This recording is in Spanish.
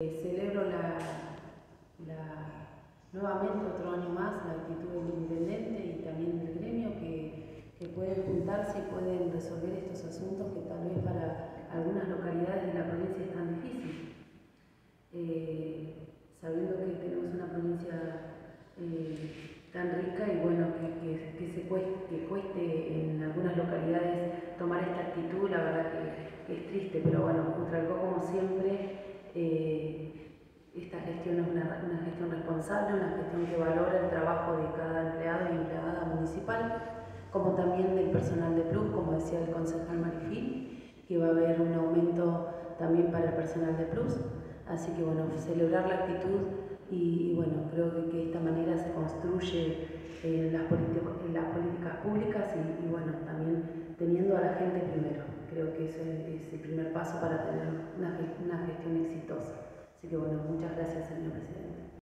celebro la, nuevamente otro año más la actitud del intendente y también del gremio que, pueden juntarse y pueden resolver estos asuntos que tal vez para algunas localidades de la provincia es tan difícil. Eh, sabiendo que tenemos una provincia eh, tan rica y bueno, que, cueste, que cueste en algunas localidades tomar esta actitud, la verdad que, es triste, pero bueno, algo como siempre eh, gestión es una, gestión responsable, una gestión que valora el trabajo de cada empleado y empleada municipal, como también del personal de Plus, como decía el concejal Marifil, que va a haber un aumento también para el personal de Plus. Así que bueno, celebrar la actitud y, bueno, creo que, de esta manera se construye eh, las, las, políticas públicas y, bueno, también teniendo a la gente primero. Creo que ese es el primer paso para tener una, una Muchas gracias, señor presidente.